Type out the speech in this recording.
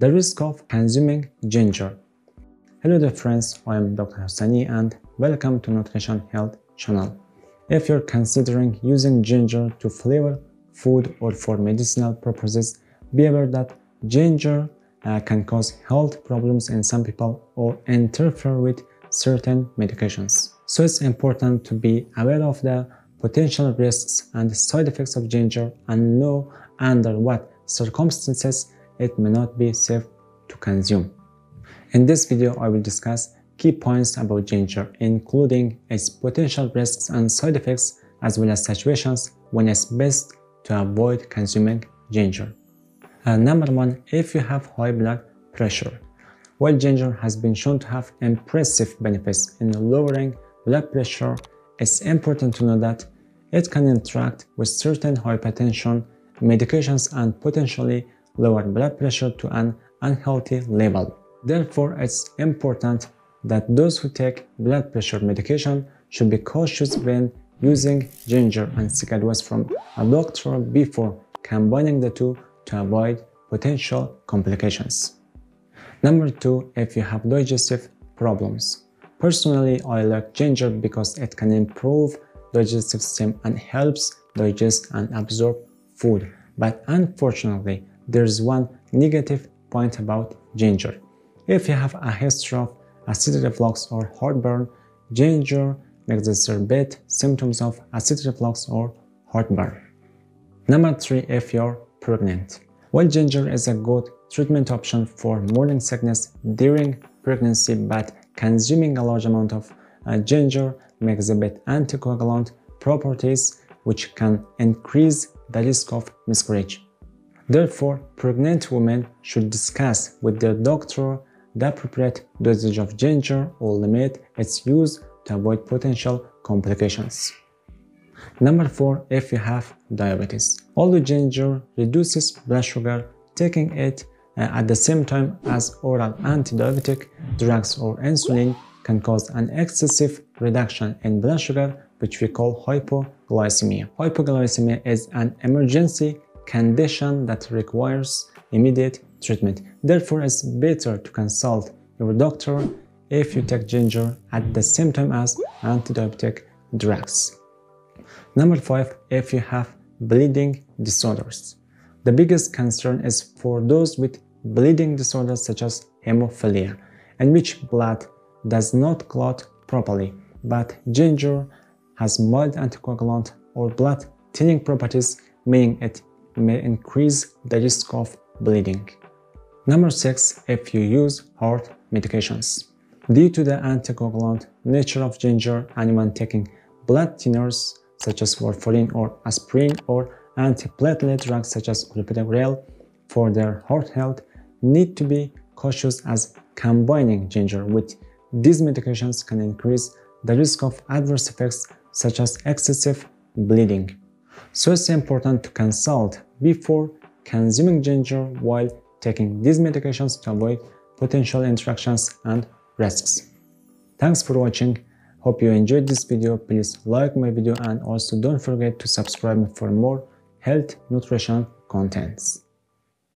The risk of consuming ginger. Hello dear friends, I am Dr. Hassani and welcome to Nutrition Health channel. If you're considering using ginger to flavor food or for medicinal purposes, be aware that ginger uh, can cause health problems in some people or interfere with certain medications. So it's important to be aware of the potential risks and side effects of ginger and know under what circumstances it may not be safe to consume. In this video, I will discuss key points about ginger, including its potential risks and side effects, as well as situations when it's best to avoid consuming ginger. Uh, number one, if you have high blood pressure. While ginger has been shown to have impressive benefits in lowering blood pressure, it's important to know that it can interact with certain hypertension medications and potentially lower blood pressure to an unhealthy level. Therefore, it's important that those who take blood pressure medication should be cautious when using ginger and advice from a doctor before combining the two to avoid potential complications. Number 2. If you have digestive problems. Personally, I like ginger because it can improve digestive system and helps digest and absorb food. But unfortunately, there's one negative point about ginger. If you have a history of acid reflux or heartburn, ginger may exacerbate symptoms of acid reflux or heartburn. Number 3. If you're pregnant. While ginger is a good treatment option for morning sickness during pregnancy, but consuming a large amount of uh, ginger may exhibit anticoagulant properties which can increase the risk of miscarriage. Therefore, pregnant women should discuss with their doctor the appropriate dosage of ginger or limit its use to avoid potential complications. Number 4. If you have diabetes. Although ginger reduces blood sugar, taking it uh, at the same time as oral antidiabetic drugs or insulin can cause an excessive reduction in blood sugar which we call hypoglycemia. Hypoglycemia is an emergency condition that requires immediate treatment. Therefore, it's better to consult your doctor if you take ginger at the same time as antidiabetic drugs. Number 5. If you have bleeding disorders. The biggest concern is for those with bleeding disorders such as hemophilia, in which blood does not clot properly, but ginger has mild anticoagulant or blood thinning properties, meaning it may increase the risk of bleeding. Number 6. If you use heart medications. Due to the anticoagulant nature of ginger, anyone taking blood thinners such as warfarin or aspirin or antiplatelet drugs such as clopidogrel for their heart health need to be cautious as combining ginger with these medications can increase the risk of adverse effects such as excessive bleeding. So it's important to consult before consuming ginger while taking these medications to avoid potential interactions and risks. Thanks for watching. Hope you enjoyed this video. Please like my video and also don't forget to subscribe for more health nutrition contents.